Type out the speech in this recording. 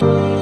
Bye.